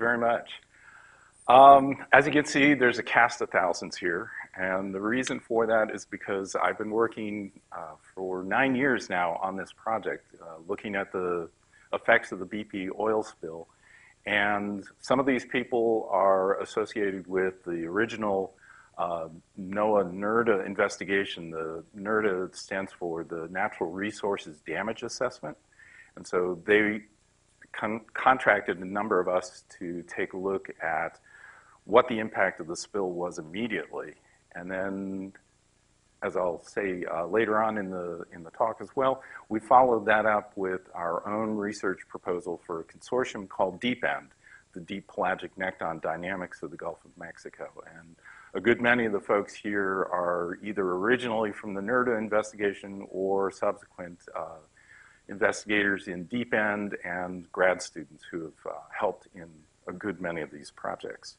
Very much. Um, as you can see, there's a cast of thousands here, and the reason for that is because I've been working uh, for nine years now on this project, uh, looking at the effects of the BP oil spill. And some of these people are associated with the original uh, NOAA NRDA investigation. The NRDA stands for the Natural Resources Damage Assessment. And so they con contracted a number of us to take a look at what the impact of the spill was immediately. And then, as I'll say uh, later on in the, in the talk as well, we followed that up with our own research proposal for a consortium called DEEPEND, the Deep Pelagic Nekton Dynamics of the Gulf of Mexico. And a good many of the folks here are either originally from the NRDA investigation or subsequent uh, investigators in DEEPEND and grad students who have uh, helped in a good many of these projects.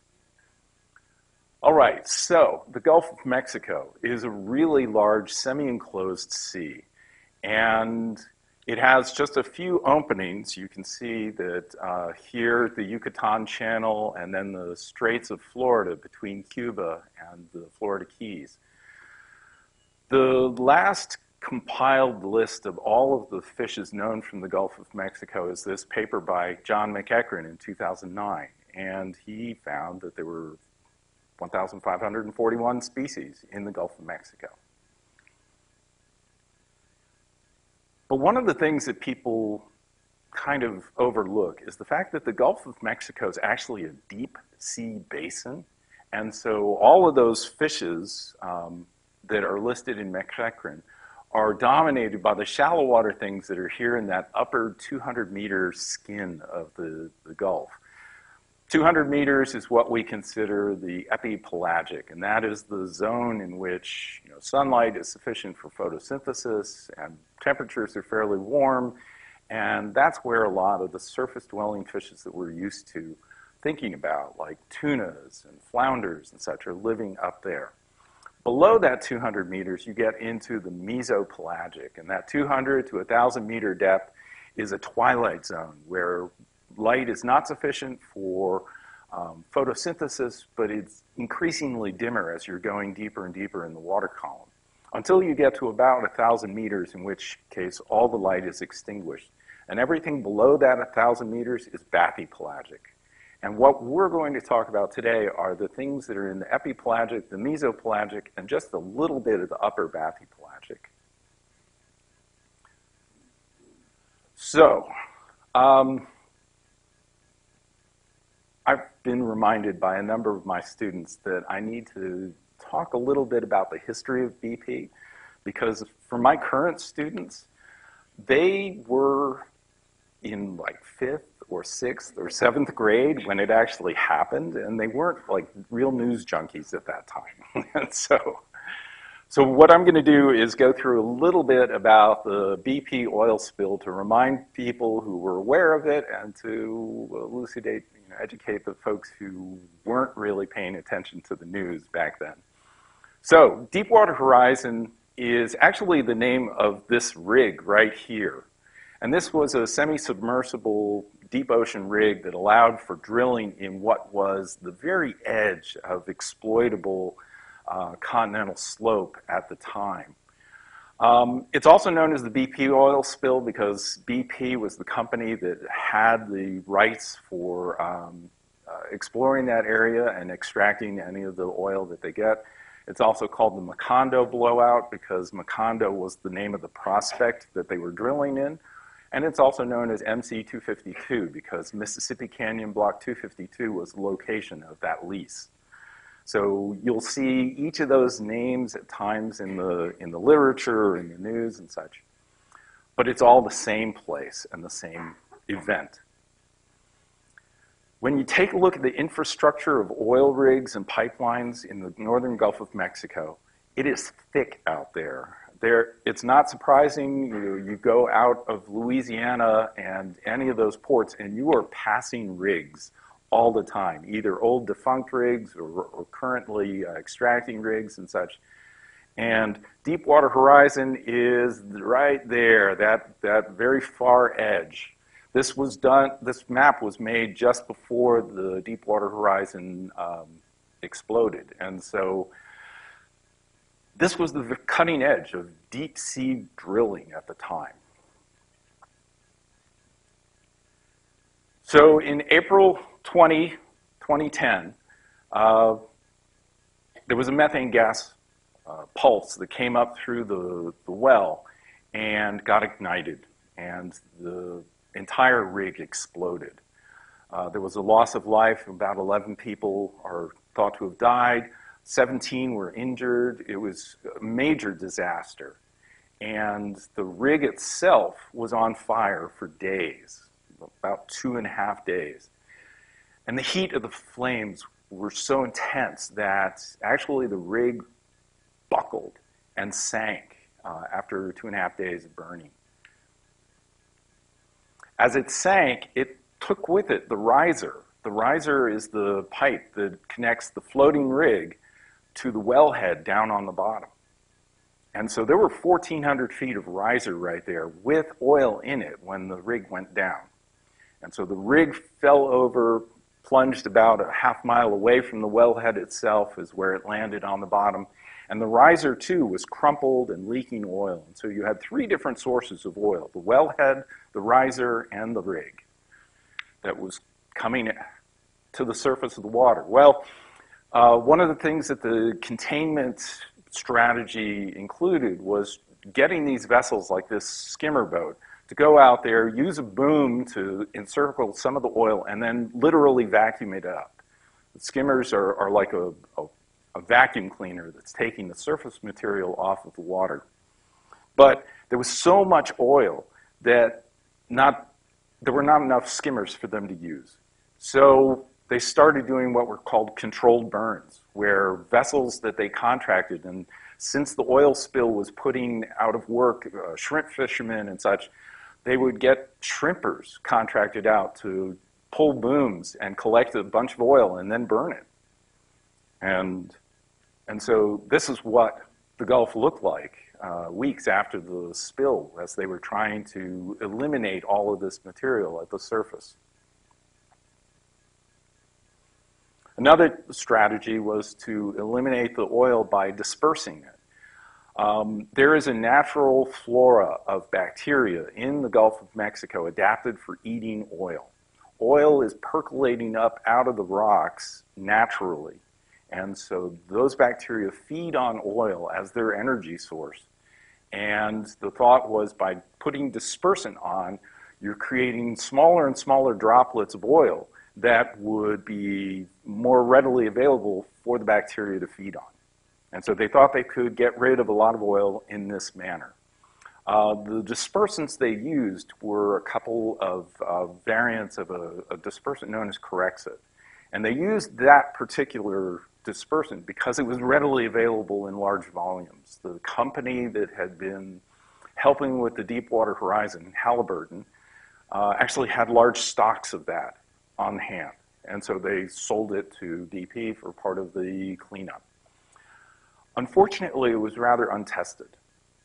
All right, so the Gulf of Mexico is a really large semi-enclosed sea. And it has just a few openings. You can see that uh, here, the Yucatan Channel and then the Straits of Florida between Cuba and the Florida Keys. The last compiled list of all of the fishes known from the Gulf of Mexico is this paper by John McEachran in 2009. And he found that there were 1,541 species in the Gulf of Mexico. But one of the things that people kind of overlook is the fact that the Gulf of Mexico is actually a deep sea basin. And so all of those fishes um, that are listed in McEachran are dominated by the shallow water things that are here in that upper 200 meter skin of the, the Gulf. 200 meters is what we consider the epipelagic, and that is the zone in which you know, sunlight is sufficient for photosynthesis and temperatures are fairly warm, and that's where a lot of the surface dwelling fishes that we're used to thinking about, like tunas and flounders and such, are living up there. Below that 200 meters, you get into the mesopelagic, and that 200 to 1,000 meter depth is a twilight zone where light is not sufficient for um, photosynthesis, but it's increasingly dimmer as you're going deeper and deeper in the water column until you get to about 1,000 meters, in which case all the light is extinguished. And everything below that 1,000 meters is bathypelagic. And what we're going to talk about today are the things that are in the epipelagic, the mesopelagic, and just a little bit of the upper bathypelagic. So, um, I've been reminded by a number of my students that I need to talk a little bit about the history of BP because for my current students, they were in like fifth or sixth or seventh grade when it actually happened, and they weren't like real news junkies at that time. and so, so what I'm going to do is go through a little bit about the BP oil spill to remind people who were aware of it and to elucidate you know, educate the folks who weren't really paying attention to the news back then. So, Deepwater Horizon is actually the name of this rig right here. And this was a semi-submersible deep ocean rig that allowed for drilling in what was the very edge of exploitable uh, continental slope at the time. Um, it's also known as the BP oil spill because BP was the company that had the rights for um, uh, exploring that area and extracting any of the oil that they get. It's also called the Macondo blowout because Macondo was the name of the prospect that they were drilling in. And it's also known as MC252 because Mississippi Canyon Block 252 was the location of that lease. So you'll see each of those names at times in the, in the literature, in the news and such. But it's all the same place and the same event. When you take a look at the infrastructure of oil rigs and pipelines in the northern Gulf of Mexico, it is thick out there. There, it's not surprising. You, you go out of Louisiana and any of those ports, and you are passing rigs all the time, either old defunct rigs or, or currently uh, extracting rigs and such. And Deepwater Horizon is right there, that, that very far edge. This was done. This map was made just before the Deepwater Horizon um, exploded, and so this was the cutting edge of deep sea drilling at the time. So in April 20, 2010, uh, there was a methane gas uh, pulse that came up through the, the well and got ignited, and the entire rig exploded. Uh, there was a loss of life. About 11 people are thought to have died. 17 were injured. It was a major disaster. And the rig itself was on fire for days, about two and a half days. And the heat of the flames were so intense that actually the rig buckled and sank uh, after two and a half days of burning. As it sank, it took with it the riser. The riser is the pipe that connects the floating rig to the wellhead down on the bottom. And so there were 1,400 feet of riser right there with oil in it when the rig went down. And so the rig fell over, plunged about a half mile away from the wellhead itself, is where it landed on the bottom. And the riser, too, was crumpled and leaking oil. And so you had three different sources of oil the wellhead, the riser, and the rig that was coming to the surface of the water. Well, uh, one of the things that the containment strategy included was getting these vessels like this skimmer boat to go out there, use a boom to encircle some of the oil, and then literally vacuum it up. The skimmers are, are like a, a, a vacuum cleaner that's taking the surface material off of the water. But there was so much oil that not, there were not enough skimmers for them to use. So they started doing what were called controlled burns, where vessels that they contracted, and since the oil spill was putting out of work uh, shrimp fishermen and such, they would get shrimpers contracted out to pull booms and collect a bunch of oil and then burn it. And, and so this is what the Gulf looked like uh, weeks after the spill as they were trying to eliminate all of this material at the surface. Another strategy was to eliminate the oil by dispersing it. Um, there is a natural flora of bacteria in the Gulf of Mexico adapted for eating oil. Oil is percolating up out of the rocks naturally. And so those bacteria feed on oil as their energy source. And the thought was by putting dispersant on, you're creating smaller and smaller droplets of oil that would be more readily available for the bacteria to feed on. And so they thought they could get rid of a lot of oil in this manner. Uh, the dispersants they used were a couple of uh, variants of a, a, dispersant known as Corexit. And they used that particular dispersant because it was readily available in large volumes. The company that had been helping with the Deepwater Horizon, Halliburton, uh, actually had large stocks of that on hand. And so they sold it to BP for part of the cleanup. Unfortunately, it was rather untested.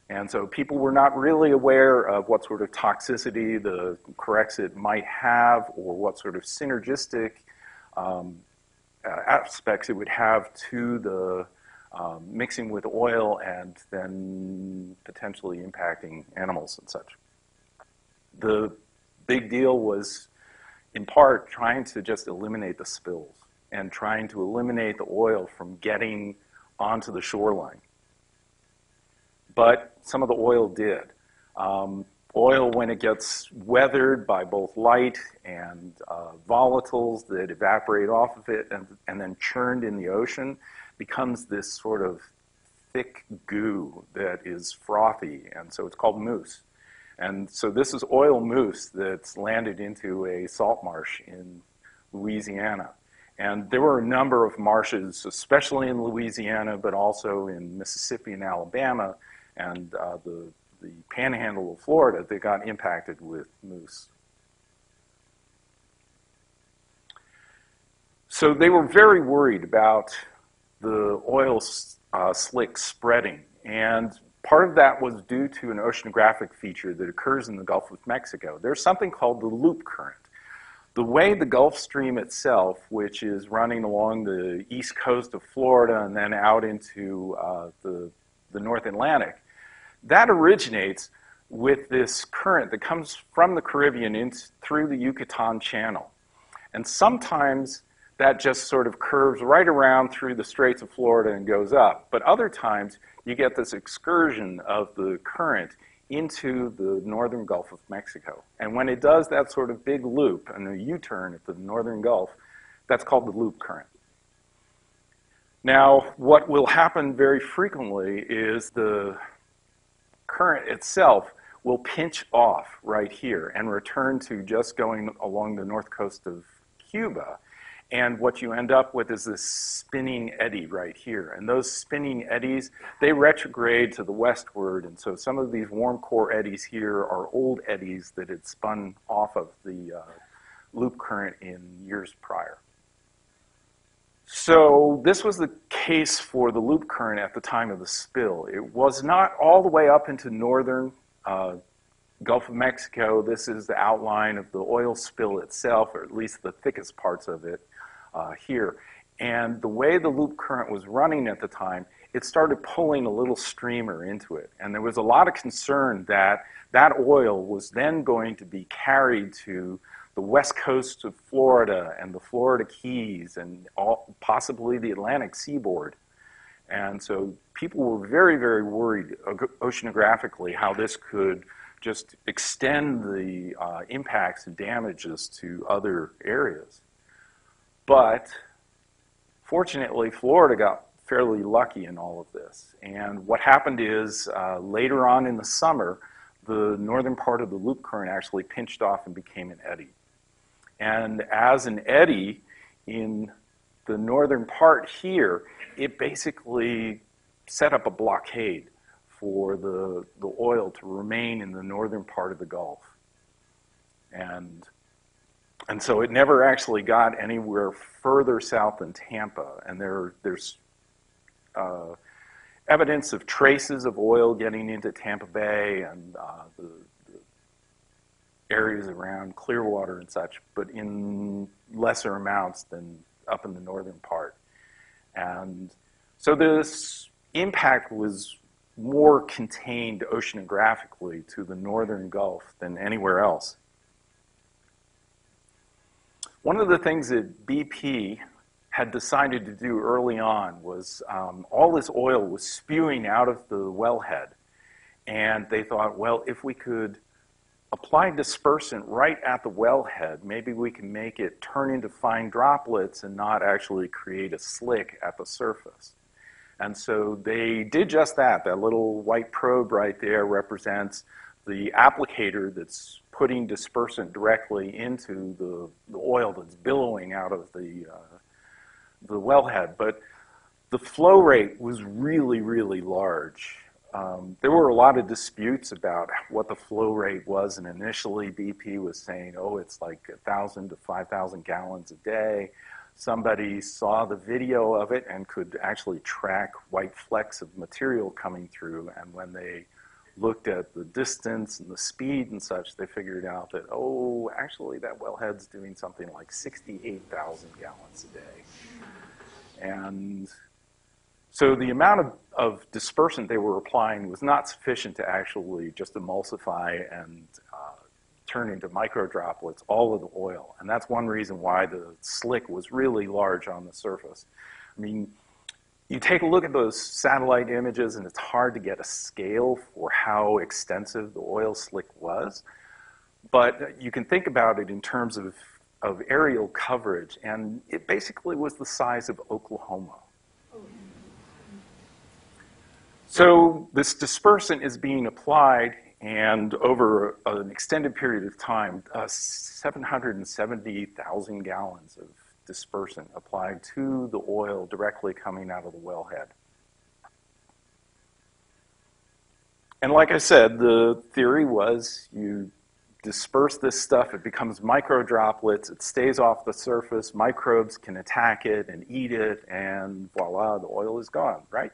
And so people were not really aware of what sort of toxicity the Corexit might have or what sort of synergistic um, uh, aspects it would have to the um, mixing with oil and then potentially impacting animals and such. The big deal was in part trying to just eliminate the spills and trying to eliminate the oil from getting onto the shoreline. But some of the oil did. Um, oil, when it gets weathered by both light and uh, volatiles that evaporate off of it and, and then churned in the ocean, becomes this sort of thick goo that is frothy, and so it's called mousse. And so this is oil mousse that's landed into a salt marsh in Louisiana. And there were a number of marshes, especially in Louisiana, but also in Mississippi and Alabama and uh, the, the panhandle of Florida that got impacted with mousse. So they were very worried about the oil uh, slick spreading And part of that was due to an oceanographic feature that occurs in the Gulf of Mexico. There's something called the loop current. The way the Gulf Stream itself, which is running along the east coast of Florida and then out into uh, the, the North Atlantic, that originates with this current that comes from the Caribbean in, through the Yucatan Channel. And sometimes that just sort of curves right around through the Straits of Florida and goes up. But other times, you get this excursion of the current into the northern Gulf of Mexico. And when it does that sort of big loop and a U-turn at the northern Gulf, that's called the loop current. Now, what will happen very frequently is the current itself will pinch off right here and return to just going along the north coast of Cuba. And what you end up with is this spinning eddy right here. And those spinning eddies, they retrograde to the westward. And so some of these warm core eddies here are old eddies that had spun off of the uh, loop current in years prior. So this was the case for the loop current at the time of the spill. It was not all the way up into northern uh, Gulf of Mexico, this is the outline of the oil spill itself, or at least the thickest parts of it uh, here. And the way the loop current was running at the time, it started pulling a little streamer into it. And there was a lot of concern that that oil was then going to be carried to the west coast of Florida and the Florida Keys and all, possibly the Atlantic seaboard. And so people were very, very worried oceanographically how this could just extend the uh, impacts and damages to other areas. But fortunately, Florida got fairly lucky in all of this. And what happened is uh, later on in the summer, the northern part of the loop current actually pinched off and became an eddy. And as an eddy in the northern part here, it basically set up a blockade for the, the oil to remain in the northern part of the Gulf. And, and so it never actually got anywhere further south than Tampa. And there, there's uh, evidence of traces of oil getting into Tampa Bay and uh, the, the areas around Clearwater and such, but in lesser amounts than up in the northern part. And so this impact was more contained oceanographically to the northern Gulf than anywhere else. One of the things that BP had decided to do early on was um, all this oil was spewing out of the wellhead. And they thought, well, if we could apply dispersant right at the wellhead, maybe we can make it turn into fine droplets and not actually create a slick at the surface. And so they did just that. That little white probe right there represents the applicator that's putting dispersant directly into the, the oil that's billowing out of the, uh, the wellhead. But the flow rate was really, really large. Um, there were a lot of disputes about what the flow rate was, and initially BP was saying, oh, it's like 1,000 to 5,000 gallons a day somebody saw the video of it and could actually track white flecks of material coming through. And when they looked at the distance and the speed and such, they figured out that, oh, actually that wellhead's doing something like 68,000 gallons a day. And so the amount of, of dispersant they were applying was not sufficient to actually just emulsify and uh, turn into micro droplets all of the oil. And that's one reason why the slick was really large on the surface. I mean, you take a look at those satellite images and it's hard to get a scale for how extensive the oil slick was. But you can think about it in terms of, of aerial coverage, and it basically was the size of Oklahoma. So this dispersant is being applied and over an extended period of time, uh, 770,000 gallons of dispersant applied to the oil directly coming out of the wellhead. And like I said, the theory was you disperse this stuff, it becomes micro droplets, it stays off the surface, microbes can attack it and eat it, and voila, the oil is gone, right?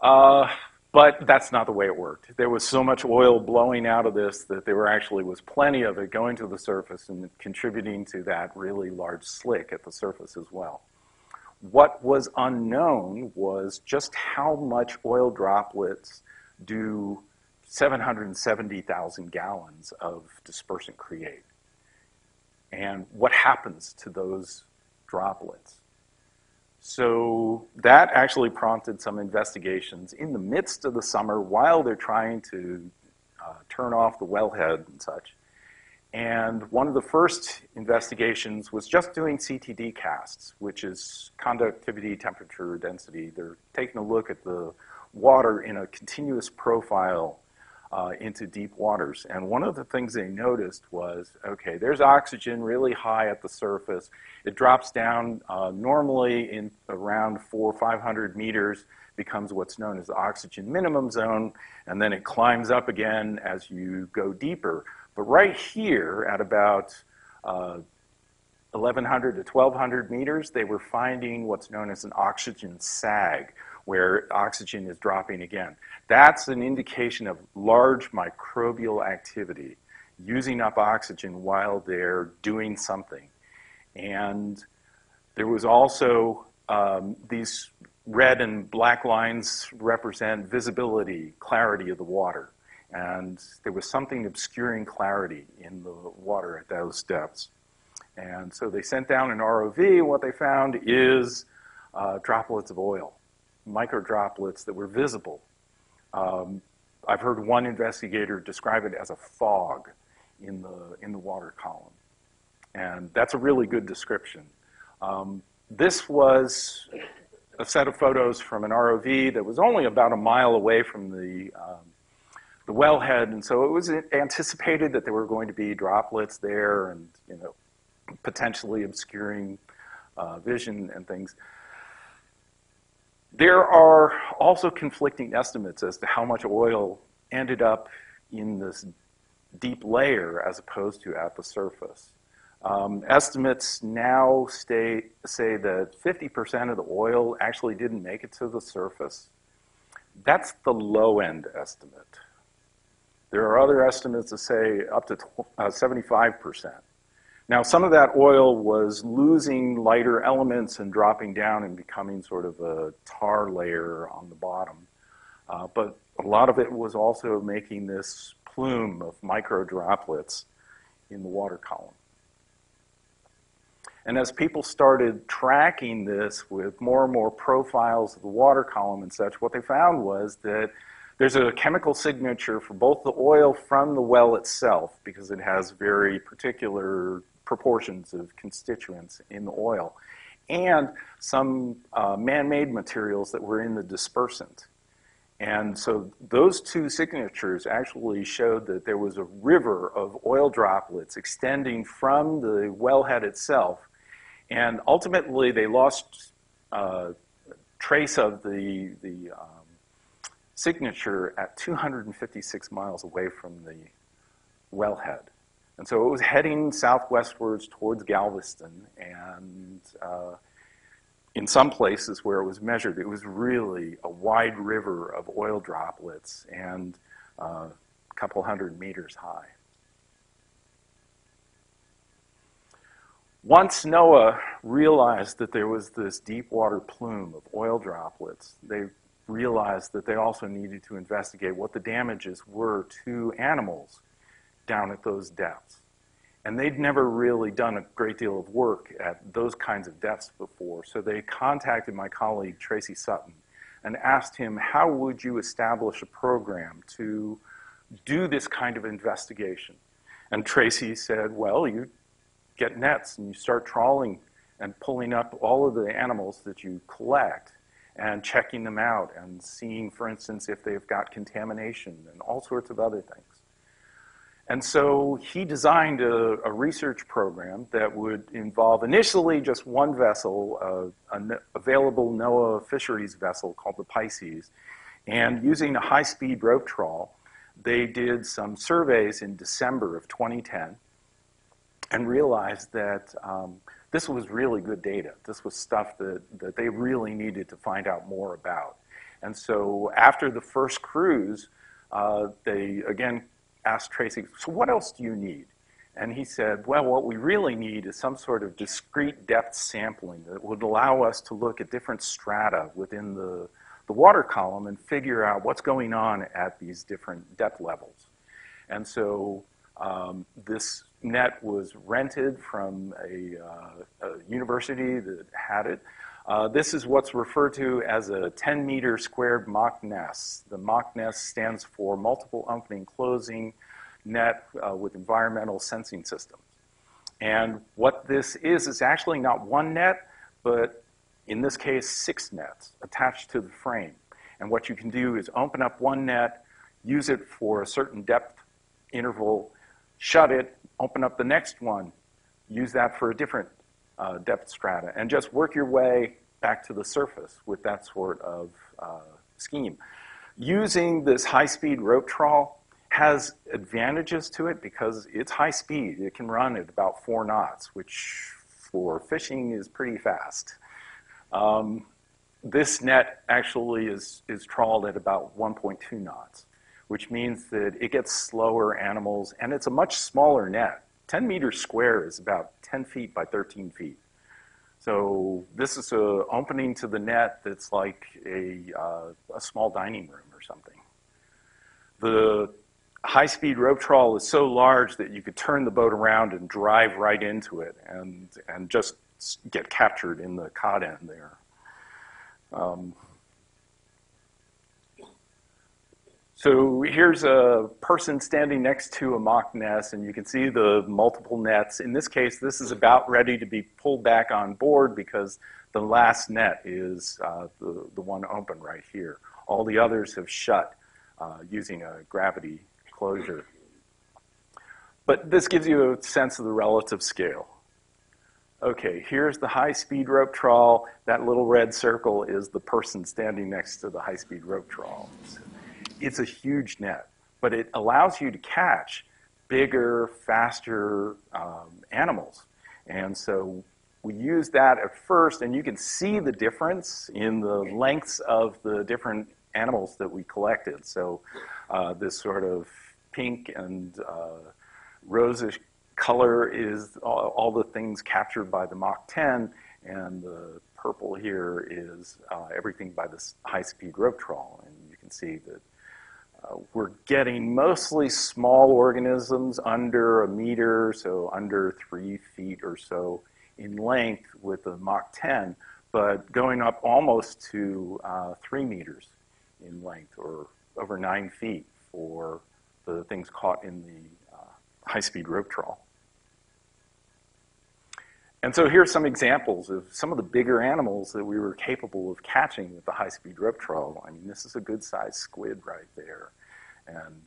Uh, but that's not the way it worked. There was so much oil blowing out of this that there were actually was plenty of it going to the surface and contributing to that really large slick at the surface as well. What was unknown was just how much oil droplets do 770,000 gallons of dispersant create. And what happens to those droplets? So that actually prompted some investigations in the midst of the summer while they're trying to uh, turn off the wellhead and such. And one of the first investigations was just doing CTD casts, which is conductivity, temperature, density. They're taking a look at the water in a continuous profile uh, into deep waters. And one of the things they noticed was, okay, there's oxygen really high at the surface. It drops down uh, normally in around four or 500 meters, becomes what's known as the oxygen minimum zone, and then it climbs up again as you go deeper. But right here at about uh, 1100 to 1200 meters, they were finding what's known as an oxygen sag, where oxygen is dropping again. That's an indication of large microbial activity, using up oxygen while they're doing something. And there was also um, these red and black lines represent visibility, clarity of the water. And there was something obscuring clarity in the water at those depths. And so they sent down an ROV. What they found is uh, droplets of oil, micro droplets that were visible um, I've heard one investigator describe it as a fog in the, in the water column. And that's a really good description. Um, this was a set of photos from an ROV that was only about a mile away from the, um, the wellhead. And so it was anticipated that there were going to be droplets there and, you know, potentially obscuring uh, vision and things. There are also conflicting estimates as to how much oil ended up in this deep layer as opposed to at the surface. Um, estimates now stay, say that 50% of the oil actually didn't make it to the surface. That's the low end estimate. There are other estimates that say up to uh, 75%. Now, some of that oil was losing lighter elements and dropping down and becoming sort of a tar layer on the bottom. Uh, but a lot of it was also making this plume of micro droplets in the water column. And as people started tracking this with more and more profiles of the water column and such, what they found was that there's a chemical signature for both the oil from the well itself, because it has very particular proportions of constituents in the oil, and some uh, man-made materials that were in the dispersant. And so those two signatures actually showed that there was a river of oil droplets extending from the wellhead itself. And ultimately, they lost uh, trace of the, the um, signature at 256 miles away from the wellhead. And so it was heading southwestwards towards Galveston, and uh, in some places where it was measured, it was really a wide river of oil droplets and uh, a couple hundred meters high. Once NOAA realized that there was this deep water plume of oil droplets, they realized that they also needed to investigate what the damages were to animals down at those depths. And they'd never really done a great deal of work at those kinds of depths before. So they contacted my colleague, Tracey Sutton, and asked him, how would you establish a program to do this kind of investigation? And Tracey said, well, you get nets and you start trawling and pulling up all of the animals that you collect and checking them out and seeing, for instance, if they've got contamination and all sorts of other things. And so he designed a, a, research program that would involve initially just one vessel, uh, an available NOAA fisheries vessel called the Pisces. And using a high speed rope trawl, they did some surveys in December of 2010 and realized that um, this was really good data. This was stuff that, that they really needed to find out more about. And so after the first cruise, uh, they again asked Tracey, so what else do you need? And he said, well, what we really need is some sort of discrete depth sampling that would allow us to look at different strata within the, the water column and figure out what's going on at these different depth levels. And so um, this net was rented from a, uh, a, university that had it. Uh, this is what's referred to as a 10 meter squared MOCNESS. The MOCNESS stands for Multiple Opening Closing net uh, with environmental sensing systems. And what this is, is actually not one net, but in this case, six nets attached to the frame. And what you can do is open up one net, use it for a certain depth interval, shut it, open up the next one, use that for a different uh, depth strata, and just work your way back to the surface with that sort of uh, scheme. Using this high-speed rope trawl has advantages to it because it's high speed. It can run at about four knots, which for fishing is pretty fast. Um, this net actually is, is trawled at about 1.2 knots, which means that it gets slower animals, and it's a much smaller net. 10 meters square is about 10 feet by 13 feet. So this is an opening to the net that's like a, uh, a small dining room or something. The high-speed rope trawl is so large that you could turn the boat around and drive right into it and, and just get captured in the cod end there. Um, so here's a person standing next to a MOCNESS, and you can see the multiple nets. In this case, this is about ready to be pulled back on board because the last net is uh, the, the one open right here. All the others have shut uh, using a gravity closure. But this gives you a sense of the relative scale. Okay, here's the high-speed rope trawl. That little red circle is the person standing next to the high-speed rope trawl. It's a huge net, but it allows you to catch bigger, faster um, animals. And so we use that at first, and you can see the difference in the lengths of the different animals that we collected. So uh, this sort of pink and uh, rosish color is all, all, the things captured by the MOC10, and the purple here is uh, everything by this high-speed rope trawl. And you can see that uh, we're getting mostly small organisms under a meter, so under three feet or so in length with the MOC10, but going up almost to uh, three meters in length or over nine feet for the things caught in the uh, high-speed rope trawl. And so here are some examples of some of the bigger animals that we were capable of catching with the high-speed rope trawl. I mean, this is a good-sized squid right there. And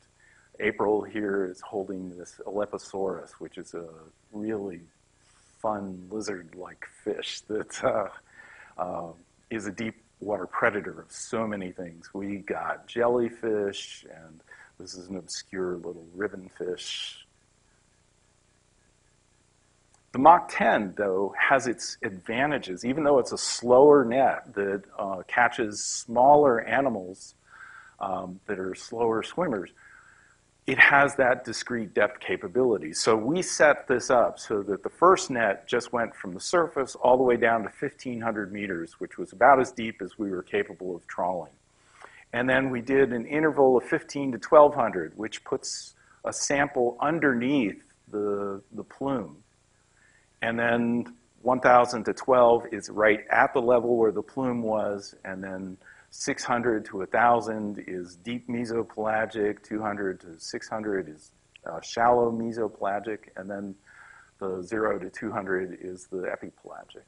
April here is holding this Alepisaurus, which is a really fun lizard-like fish that uh, uh, is a deep water predator of so many things. We got jellyfish and this is an obscure little ribbon fish. The MOC10, though, has its advantages, even though it's a slower net that uh, catches smaller animals um, that are slower swimmers. It has that discrete depth capability. So we set this up so that the first net just went from the surface all the way down to 1,500 meters, which was about as deep as we were capable of trawling. And then we did an interval of 15 to 1200, which puts a sample underneath the, the plume. And then 1000 to 12 is right at the level where the plume was, and then 600 to 1000 is deep mesopelagic, 200 to 600 is uh, shallow mesopelagic, and then the 0 to 200 is the epipelagic.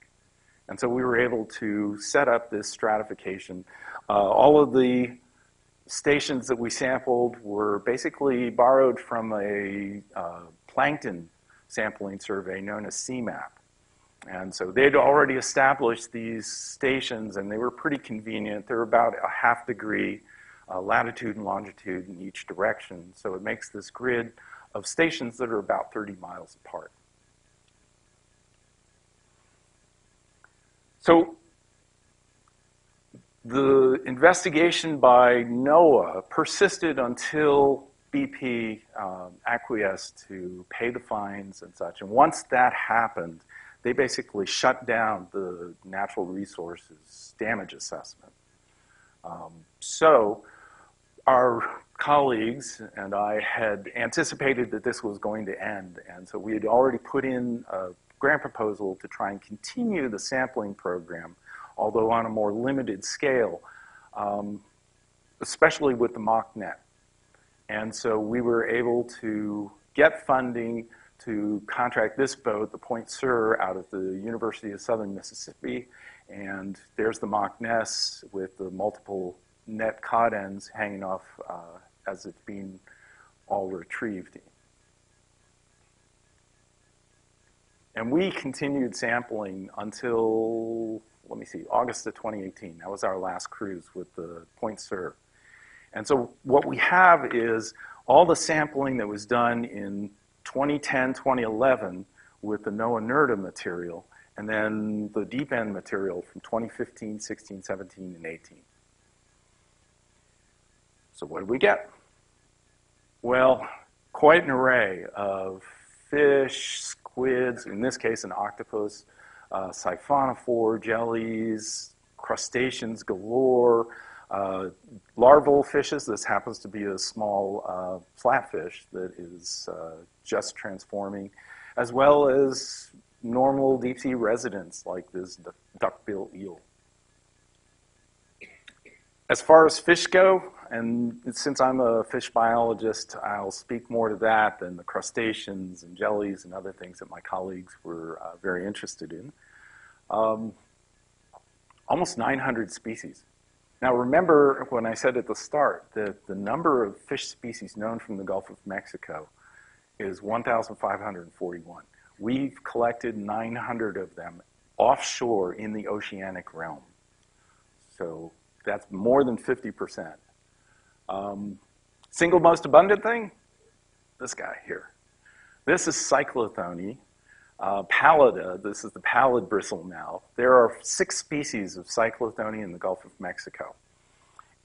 And so we were able to set up this stratification. Uh, all of the stations that we sampled were basically borrowed from a uh, plankton sampling survey known as SEAMAP. And so they'd already established these stations and they were pretty convenient. They're about a half degree uh, latitude and longitude in each direction. So it makes this grid of stations that are about 30 miles apart. So the investigation by NOAA persisted until BP um, acquiesced to pay the fines and such. And once that happened, they basically shut down the natural resources damage assessment. Um, so our colleagues and I had anticipated that this was going to end, and so we had already put in a grant proposal to try and continue the sampling program, although on a more limited scale, um, especially with the MOCNet. And so we were able to get funding to contract this boat, the Point Sur, out of the University of Southern Mississippi. And there's the MOCNESS with the multiple net cod ends hanging off uh, as it's being all retrieved. And we continued sampling until, let me see, August of 2018. That was our last cruise with the Point Sur. And so what we have is all the sampling that was done in 2010, 2011 with the NOAA NRDA material, and then the DEEPEND material from 2015, 16, 17, and 18. So what did we get? Well, quite an array of fish, squids, in this case an octopus, uh, siphonophore, jellies, crustaceans galore, uh, larval fishes. This happens to be a small uh, flatfish that is uh, just transforming, as well as normal deep sea residents like this duckbill eel. As far as fish go, and since I'm a fish biologist, I'll speak more to that than the crustaceans and jellies and other things that my colleagues were uh, very interested in. Um, almost 900 species. Now remember when I said at the start that the number of fish species known from the Gulf of Mexico is 1,541. We've collected 900 of them offshore in the oceanic realm. So that's more than 50%. Um, single most abundant thing? This guy here. This is cyclothone, uh, pallida. This is the pallid bristlemouth. There are six species of cyclothone in the Gulf of Mexico.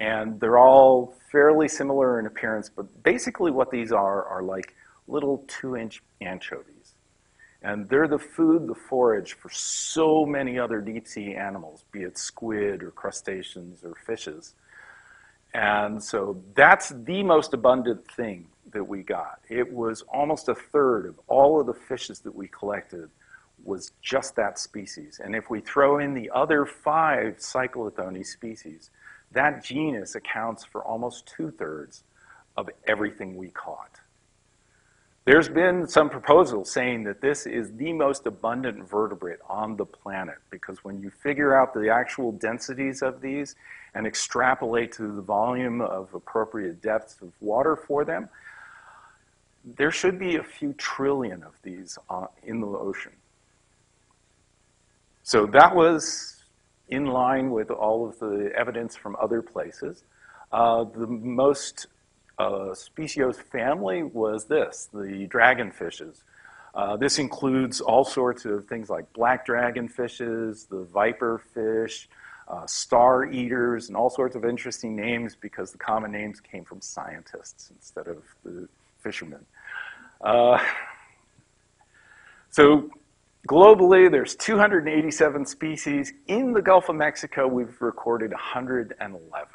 And they're all fairly similar in appearance, but basically what these are are like little two-inch anchovies. And they're the food, the forage for so many other deep sea animals, be it squid or crustaceans or fishes. And so that's the most abundant thing that we got. It was almost a third of all of the fishes that we collected was just that species. And if we throw in the other five cyclothone species, that genus accounts for almost two thirds of everything we caught. There's been some proposals saying that this is the most abundant vertebrate on the planet because when you figure out the actual densities of these and extrapolate to the volume of appropriate depths of water for them, there should be a few trillion of these uh, in the ocean. So that was in line with all of the evidence from other places. Uh, the most uh, speciose family was this, the dragonfishes. Uh, this includes all sorts of things like black dragonfishes, the viper fish, uh, star eaters, and all sorts of interesting names because the common names came from scientists instead of the fishermen. Uh, so globally, there's 287 species. In the Gulf of Mexico, we've recorded 111.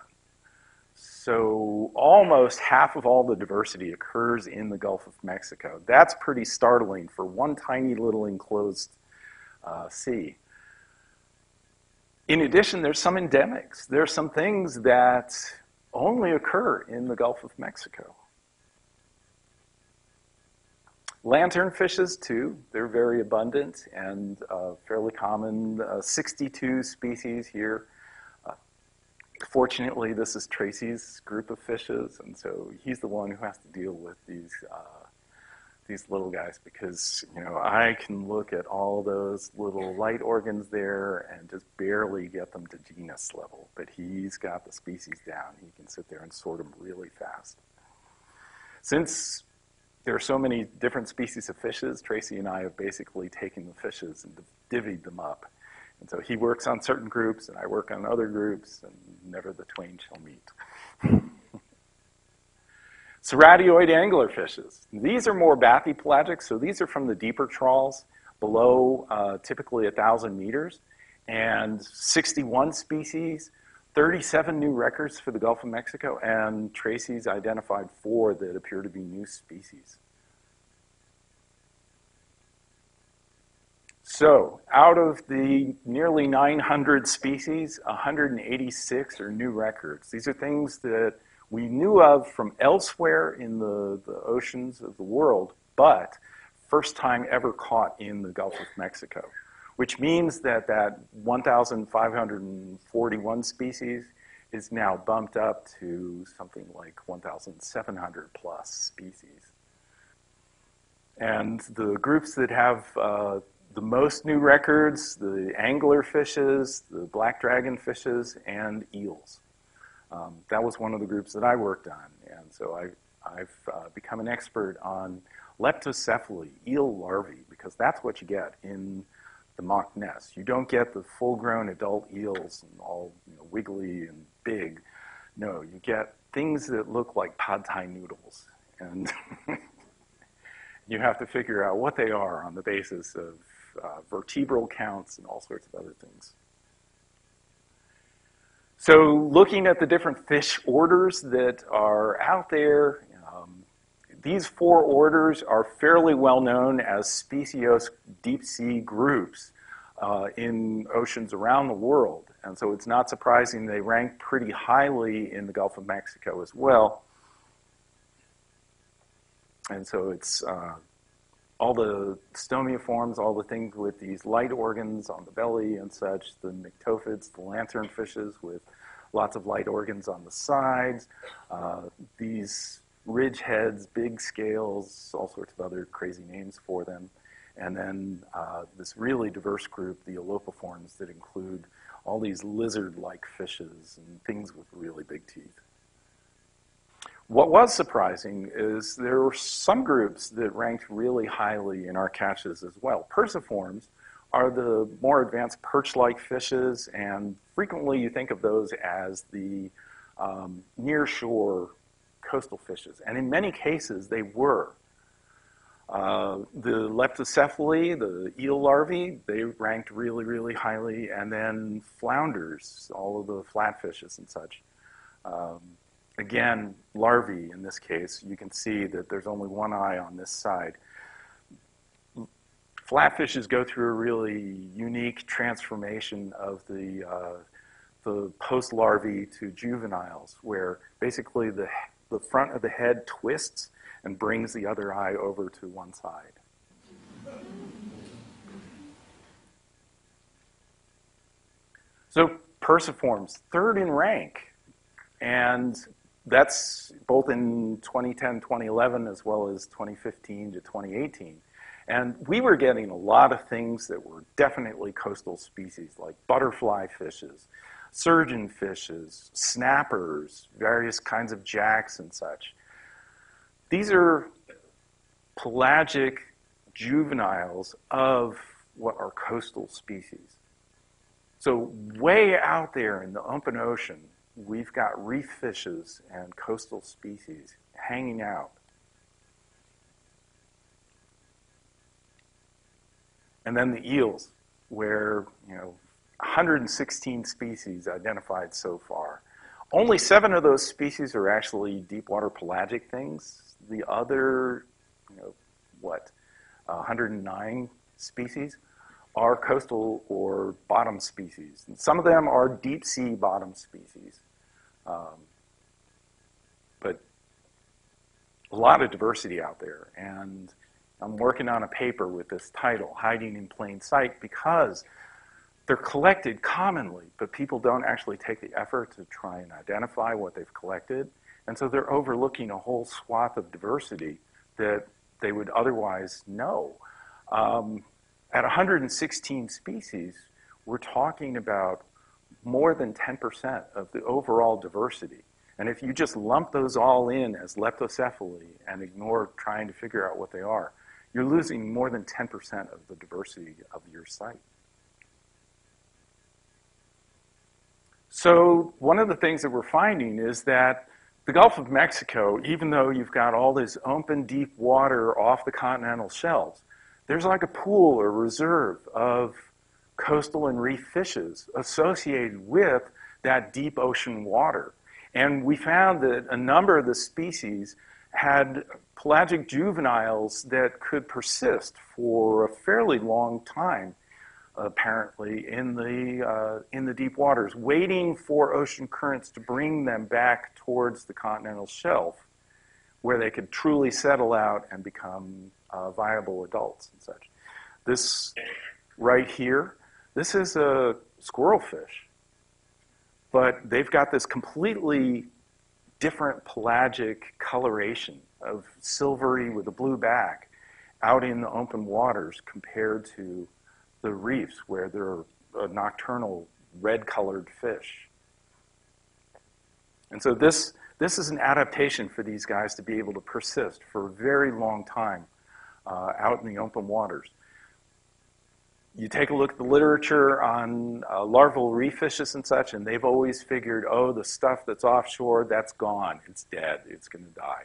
So almost half of all the diversity occurs in the Gulf of Mexico. That's pretty startling for one tiny little enclosed uh, sea. In addition, there's some endemics. There are some things that only occur in the Gulf of Mexico. Lanternfishes, too, they're very abundant and uh, fairly common. Uh, 62 species here fortunately, this is Tracey's group of fishes, and so he's the one who has to deal with these uh, these little guys because you know I can look at all those little light organs there and just barely get them to genus level, but he's got the species down. He can sit there and sort them really fast. Since there are so many different species of fishes, Tracey and I have basically taken the fishes and divvied them up And so he works on certain groups, and I work on other groups, and never the twain shall meet. Ceratioid anglerfishes. These are more bathypelagic, so these are from the deeper trawls below uh, typically 1,000 meters, and 61 species, 37 new records for the Gulf of Mexico, and Tracey's identified four that appear to be new species. So, out of the nearly 900 species, 186 are new records. These are things that we knew of from elsewhere in the, the oceans of the world, but first time ever caught in the Gulf of Mexico, which means that that 1,541 species is now bumped up to something like 1,700 plus species. And the groups that have uh, the most new records, the angler fishes, the black dragon fishes, and eels. Um, that was one of the groups that I worked on. And so I, have uh, become an expert on leptocephali, eel larvae, because that's what you get in the MOCNESS. You don't get the full-grown adult eels and all you know, wiggly and big. No, you get things that look like pad thai noodles. And you have to figure out what they are on the basis of uh, vertebral counts and all sorts of other things. So looking at the different fish orders that are out there, these four orders are fairly well known as speciose deep sea groups uh, in oceans around the world. And so it's not surprising they rank pretty highly in the Gulf of Mexico as well. And so it's uh, all the stomiiforms, all the things with these light organs on the belly and such, the myctophids, the lanternfishes with lots of light organs on the sides, uh, these ridge heads, big scales, all sorts of other crazy names for them. And then uh, this really diverse group, the aulopiforms, that include all these lizard-like fishes and things with really big teeth. What was surprising is there were some groups that ranked really highly in our catches as well. Perciforms are the more advanced perch-like fishes, and frequently you think of those as the um, near-shore coastal fishes. And in many cases, they were. Uh, the leptocephali, the eel larvae, they ranked really, really highly, and then flounders, all of the flatfishes and such. Um, Again, larvae in this case, you can see that there's only one eye on this side. Flatfishes go through a really unique transformation of the, uh, the post-larvae to juveniles, where basically the, the front of the head twists and brings the other eye over to one side. So perciforms, third in rank. And that's both in 2010, 2011, as well as 2015 to 2018. And we were getting a lot of things that were definitely coastal species, like butterfly fishes, surgeon fishes, snappers, various kinds of jacks and such. These are pelagic juveniles of what are coastal species. So way out there in the open ocean, we've got reef fishes and coastal species hanging out. And then the eels, where, you know, 116 species identified so far. Only seven of those species are actually deep water pelagic things. The other, you know, what, 109 species are coastal or bottom species. And some of them are deep sea bottom species. Um, but a lot of diversity out there. And I'm working on a paper with this title, Hiding in Plain Sight, because they're collected commonly, but people don't actually take the effort to try and identify what they've collected. And so they're overlooking a whole swath of diversity that they would otherwise know. Um, at 116 species, we're talking about more than 10% of the overall diversity. And if you just lump those all in as leptocephali and ignore trying to figure out what they are, you're losing more than 10% of the diversity of your site. So one of the things that we're finding is that the Gulf of Mexico, even though you've got all this open, deep water off the continental shelves, there's like a pool or reserve of coastal and reef fishes associated with that deep ocean water. And we found that a number of the species had pelagic juveniles that could persist for a fairly long time, apparently, in the, uh, in the deep waters, waiting for ocean currents to bring them back towards the continental shelf, where they could truly settle out and become uh, viable adults and such. This right here, this is a squirrelfish, but they've got this completely different pelagic coloration of silvery with a blue back out in the open waters compared to the reefs where there are nocturnal red colored fish. And so this, this is an adaptation for these guys to be able to persist for a very long time uh, out in the open waters. You take a look at the literature on uh, larval reef fishes and such, and they've always figured, oh, the stuff that's offshore, that's gone. It's dead. It's going to die.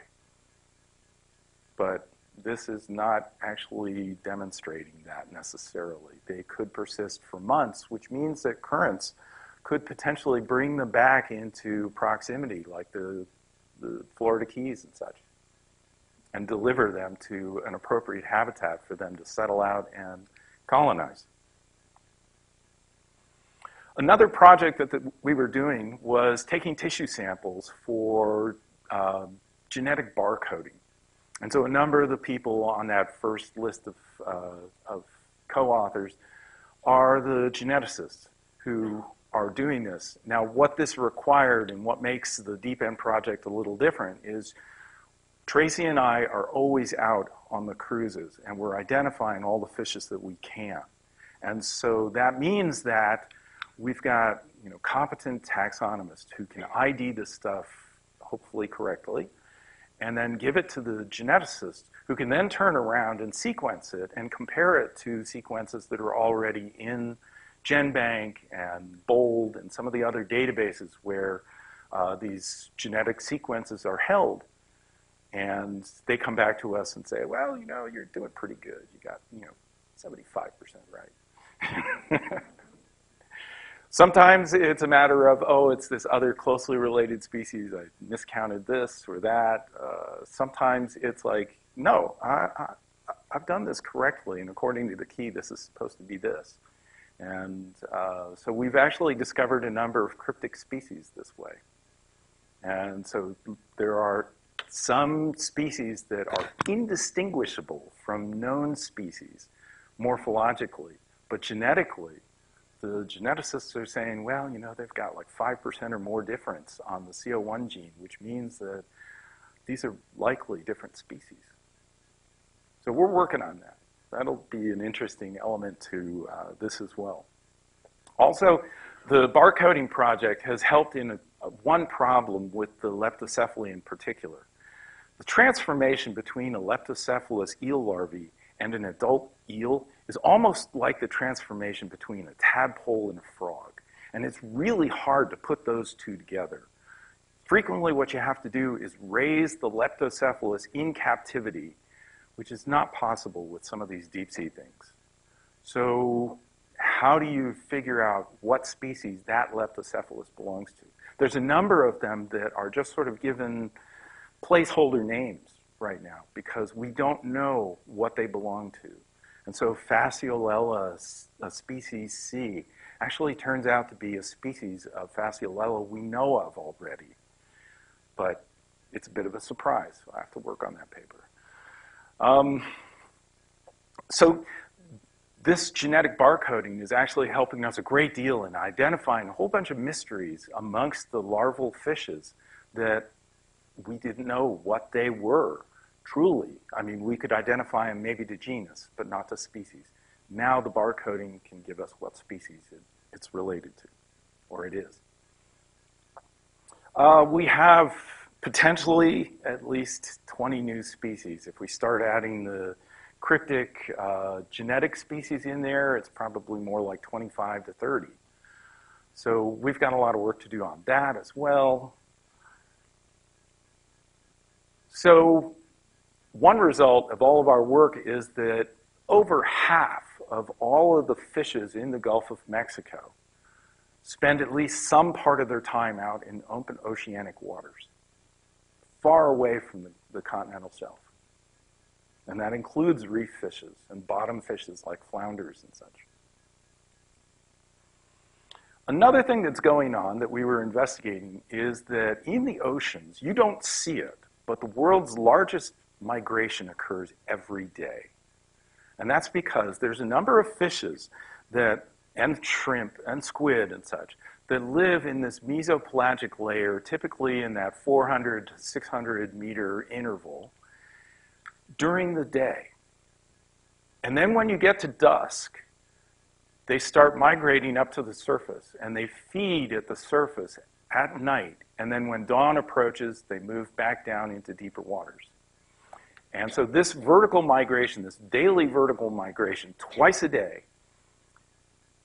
But this is not actually demonstrating that necessarily. They could persist for months, which means that currents could potentially bring them back into proximity, like the, the Florida Keys and such and deliver them to an appropriate habitat for them to settle out and colonize. Another project that the, we were doing was taking tissue samples for uh, genetic barcoding. And so a number of the people on that first list of, uh, of co-authors are the geneticists who are doing this. Now, what this required and what makes the DEEPEND project a little different is Tracey and I are always out on the cruises, and we're identifying all the fishes that we can. And so that means that we've got you know, competent taxonomists who can ID this stuff hopefully correctly, and then give it to the geneticist who can then turn around and sequence it and compare it to sequences that are already in GenBank and BOLD and some of the other databases where uh, these genetic sequences are held. And they come back to us and say, well, you know, you're doing pretty good. You got, you know, 75% right. Sometimes it's a matter of, oh, it's this other closely related species. I miscounted this or that. Uh, sometimes it's like, no, I, I, I've done this correctly, and according to the key, this is supposed to be this. And uh, so we've actually discovered a number of cryptic species this way. And so there are some species that are indistinguishable from known species morphologically, but genetically, the geneticists are saying, well, you know, they've got like 5% or more difference on the CO1 gene, which means that these are likely different species. So we're working on that. That'll be an interesting element to uh, this as well. Also, the barcoding project has helped in a, a one problem with the leptocephali in particular. The transformation between a leptocephalus eel larvae and an adult eel is almost like the transformation between a tadpole and a frog. And it's really hard to put those two together. Frequently, what you have to do is raise the leptocephalus in captivity, which is not possible with some of these deep sea things. So, how do you figure out what species that leptocephalus belongs to? There's a number of them that are just sort of given placeholder names right now because we don't know what they belong to. And so Facciolella, a species C, actually turns out to be a species of Facciolella we know of already. But it's a bit of a surprise. I have to work on that paper. Um, so this genetic barcoding is actually helping us a great deal in identifying a whole bunch of mysteries amongst the larval fishes that we didn't know what they were truly. I mean, we could identify them maybe to genus, but not to species. Now the barcoding can give us what species it, it's related to, or it is. Uh, we have potentially at least 20 new species. If we start adding the cryptic uh, genetic species in there, it's probably more like 25 to 30. So we've got a lot of work to do on that as well. So one result of all of our work is that over half of all of the fishes in the Gulf of Mexico spend at least some part of their time out in open oceanic waters, far away from the, the continental shelf. And that includes reef fishes and bottom fishes like flounders and such. Another thing that's going on that we were investigating is that in the oceans, you don't see it, but the world's largest migration occurs every day. And that's because there's a number of fishes that, and shrimp and squid and such, that live in this mesopelagic layer, typically in that 400 to 600 meter interval, during the day. And then when you get to dusk, they start migrating up to the surface and they feed at the surface at night. And then when dawn approaches, they move back down into deeper waters. And so this vertical migration, this daily vertical migration, twice a day,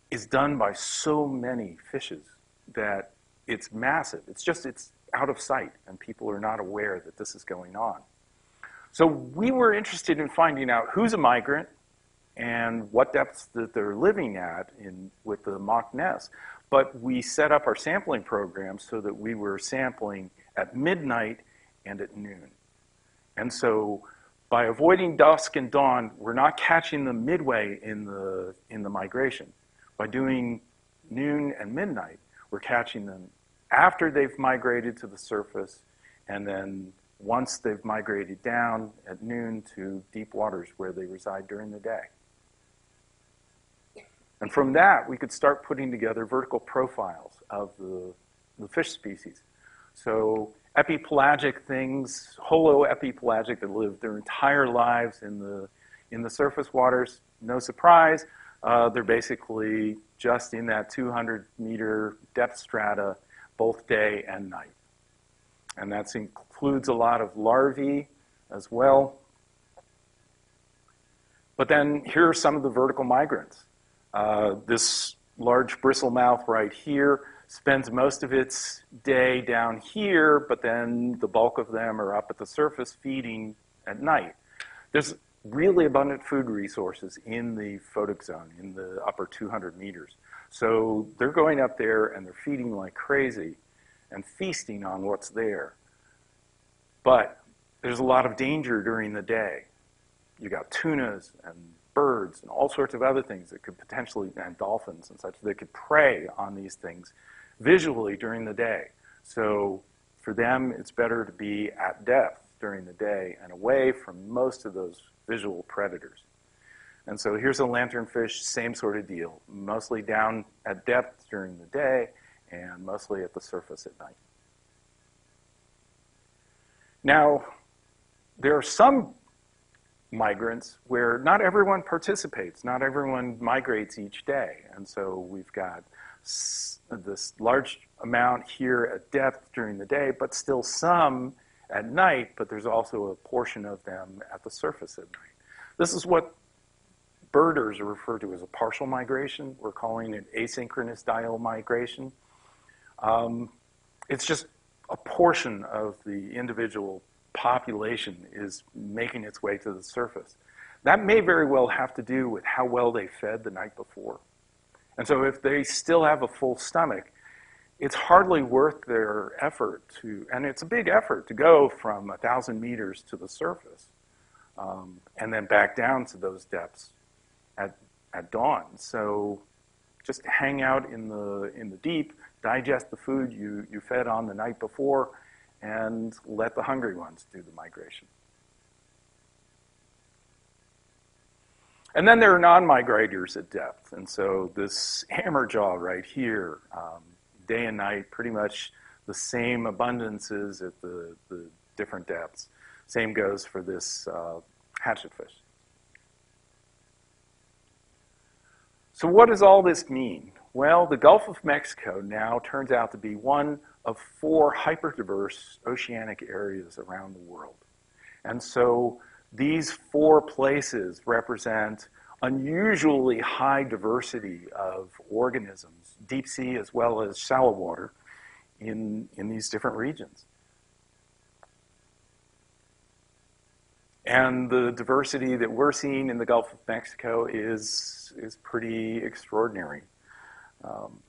is done by so many fishes that it's massive. It's just, it's out of sight, and people are not aware that this is going on. So we were interested in finding out who's a migrant and what depths that they're living at in, with the MOCNESS. But we set up our sampling program so that we were sampling at midnight and at noon. And so by avoiding dusk and dawn, we're not catching them midway in the, in the migration. By doing noon and midnight, we're catching them after they've migrated to the surface and then once they've migrated down at noon to deep waters where they reside during the day. And from that, we could start putting together vertical profiles of the, the fish species. So epipelagic things, holoepipelagic that live their entire lives in the, in the surface waters, no surprise. Uh, they're basically just in that 200 meter depth strata both day and night. And that includes a lot of larvae as well. But then here are some of the vertical migrants. Uh, this large bristle mouth right here spends most of its day down here, but then the bulk of them are up at the surface feeding at night. There's really abundant food resources in the photic zone, in the upper 200 meters. So they're going up there and they're feeding like crazy and feasting on what's there. But there's a lot of danger during the day. You got tunas and birds and all sorts of other things that could potentially, and dolphins and such, that could prey on these things visually during the day. So for them, it's better to be at depth during the day and away from most of those visual predators. And so here's a lanternfish, same sort of deal, mostly down at depth during the day and mostly at the surface at night. Now, there are some migrants where not everyone participates, not everyone migrates each day. And so we've got this large amount here at depth during the day, but still some at night, but there's also a portion of them at the surface at night. This is what birders refer to as a partial migration. We're calling it asynchronous diel migration. Um, it's just a portion of the individual population is making its way to the surface. That may very well have to do with how well they fed the night before. And so if they still have a full stomach, it's hardly worth their effort to, and it's a big effort to go from a thousand meters to the surface um, and then back down to those depths at, at dawn. So just hang out in the, in the deep, digest the food you, you fed on the night before, and let the hungry ones do the migration. And then there are non-migrators at depth. And so this hammerjaw right here, um, day and night, pretty much the same abundances at the, the different depths. Same goes for this uh, hatchetfish. So what does all this mean? Well, the Gulf of Mexico now turns out to be one of four hyperdiverse oceanic areas around the world. And so these four places represent unusually high diversity of organisms, deep sea as well as shallow water, in, in these different regions. And the diversity that we're seeing in the Gulf of Mexico is, is pretty extraordinary. Um,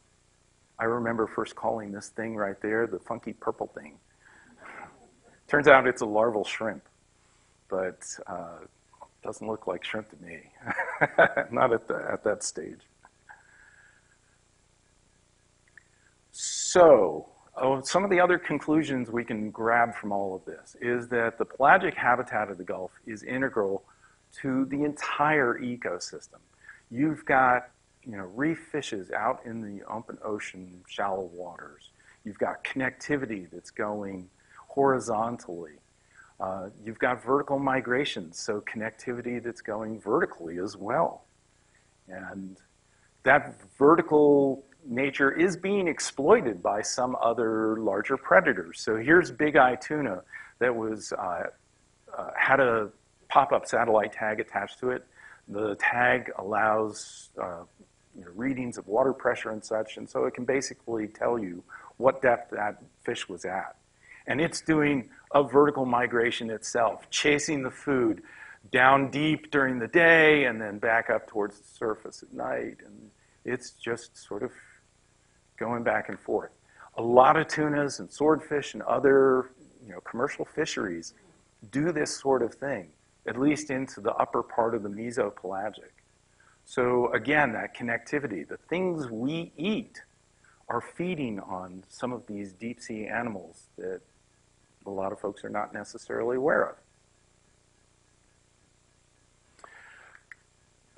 I remember first calling this thing right there the funky purple thing. Turns out it's a larval shrimp, but uh, doesn't look like shrimp to me. Not at, the, at that stage. So, oh, some of the other conclusions we can grab from all of this is that the pelagic habitat of the Gulf is integral to the entire ecosystem. You've got you know, reef fishes out in the open ocean, shallow waters. You've got connectivity that's going horizontally. Uh, you've got vertical migration, so connectivity that's going vertically as well. And that vertical nature is being exploited by some other larger predators. So here's big eye tuna that was uh, uh, had a pop-up satellite tag attached to it. The tag allows uh, you know, readings of water pressure and such, and so it can basically tell you what depth that fish was at. And it's doing a vertical migration itself, chasing the food down deep during the day and then back up towards the surface at night. And it's just sort of going back and forth. A lot of tunas and swordfish and other you know, commercial fisheries do this sort of thing, at least into the upper part of the mesopelagic. So again, that connectivity, the things we eat are feeding on some of these deep sea animals that a lot of folks are not necessarily aware of.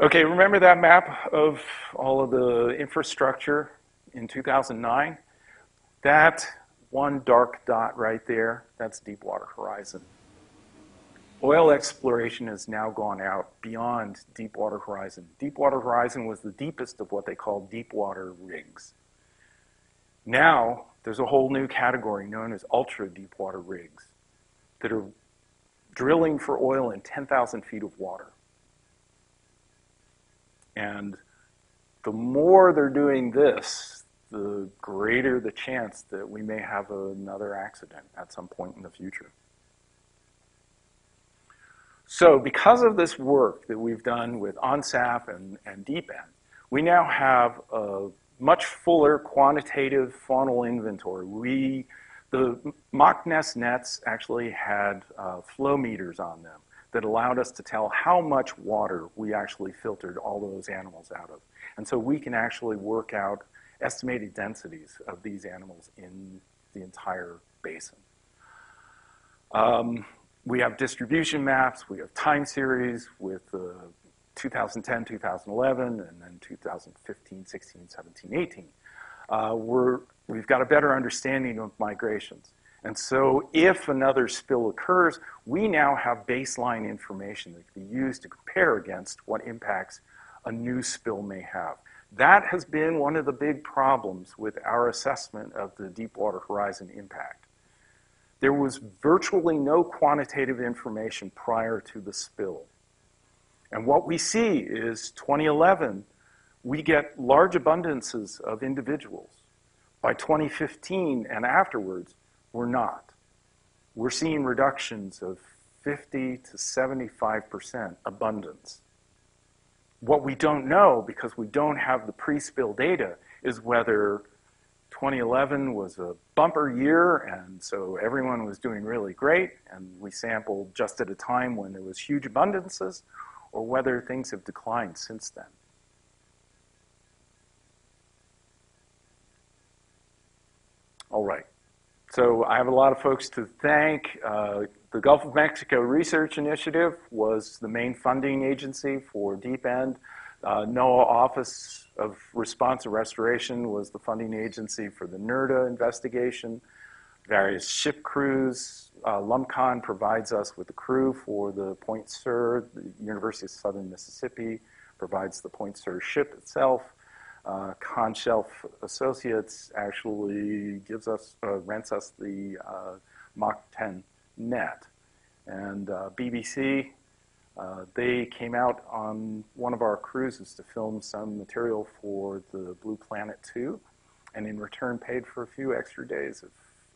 Okay, remember that map of all of the infrastructure in 2009? That one dark dot right there, that's Deepwater Horizon. Oil exploration has now gone out beyond Deepwater Horizon. Deepwater Horizon was the deepest of what they call deepwater rigs. Now, there's a whole new category known as ultra deepwater rigs that are drilling for oil in 10,000 feet of water. And the more they're doing this, the greater the chance that we may have another accident at some point in the future. So because of this work that we've done with ONSAP and, and we now have a much fuller quantitative faunal inventory. We, the MOCNESS nets actually had uh, flow meters on them that allowed us to tell how much water we actually filtered all those animals out of. And so we can actually work out estimated densities of these animals in the entire basin. Um, we have distribution maps, we have time series with uh, 2010, 2011, and then 2015, 16, 17, 18. Uh, we're, we've got a better understanding of migrations. And so if another spill occurs, we now have baseline information that can be used to compare against what impacts a new spill may have. That has been one of the big problems with our assessment of the Deepwater Horizon impact. There was virtually no quantitative information prior to the spill. And what we see is 2011, we get large abundances of individuals. By 2015 and afterwards, we're not. We're seeing reductions of 50 to 75% abundance. What we don't know, because we don't have the pre-spill data, is whether 2011 was a bumper year, and so everyone was doing really great, and we sampled just at a time when there was huge abundances, or whether things have declined since then. All right. So I have a lot of folks to thank. Uh, the Gulf of Mexico Research Initiative was the main funding agency for DEEPEND. Uh, NOAA Office of Response and Restoration was the funding agency for the NRDA investigation. Various ship crews. Uh, LUMCON provides us with the crew for the Point Sur. The University of Southern Mississippi provides the Point Sur ship itself. Uh, Conshelf Associates actually gives us, uh, rents us the uh, Mach 10 net. And uh, BBC Uh, they came out on one of our cruises to film some material for the Blue Planet 2, and in return paid for a few extra days of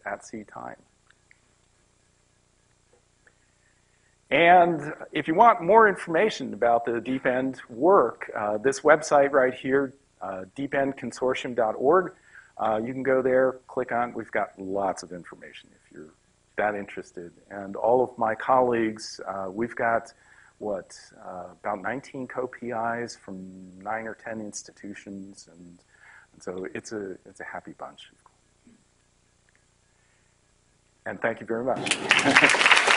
at sea time. And if you want more information about the DEEPEND work, uh, this website right here, uh, deependconsortium.org, uh, you can go there, click on, we've got lots of information if you're that interested. And all of my colleagues, uh, we've got what, uh, about 19 co-PIs from nine or 10 institutions, and, and so it's a, it's a happy bunch. And thank you very much.